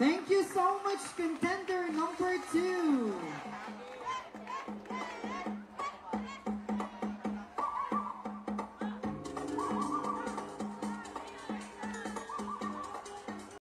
Thank you so much, contender number two.